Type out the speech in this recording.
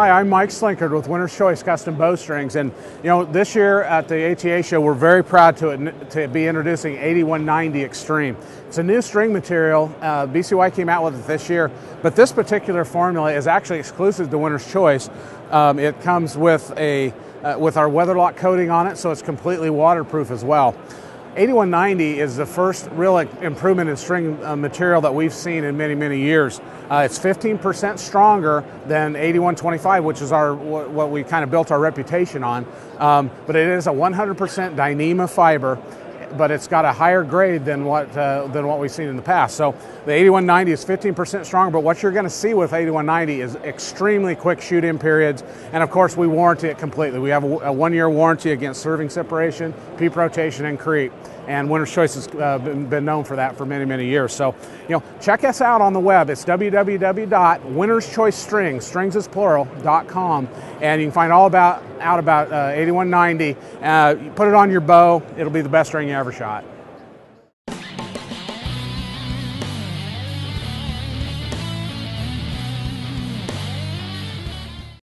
Hi, I'm Mike Slinkard with Winner's Choice Custom Bowstrings, and you know this year at the ATA show, we're very proud to to be introducing 8190 Xtreme. It's a new string material. Uh, BCY came out with it this year, but this particular formula is actually exclusive to Winner's Choice. Um, it comes with a uh, with our Weatherlock coating on it, so it's completely waterproof as well. 8190 is the first real improvement in string uh, material that we've seen in many, many years. Uh, it's 15% stronger than 8125, which is our what we kind of built our reputation on. Um, but it is a 100% Dyneema fiber but it's got a higher grade than what uh, than what we've seen in the past. So the 8190 is 15% stronger, but what you're going to see with 8190 is extremely quick shoot-in periods, and of course we warranty it completely. We have a, one-year warranty against serving separation, peep rotation, and creep. And Winner's Choice has uh, been, been known for that for many, many years. So, you know, check us out on the web. It's www.winnerschoicestrings, strings is plural.com, and you can find all about out about uh, 8190. Uh, put it on your bow; it'll be the best string you ever shot.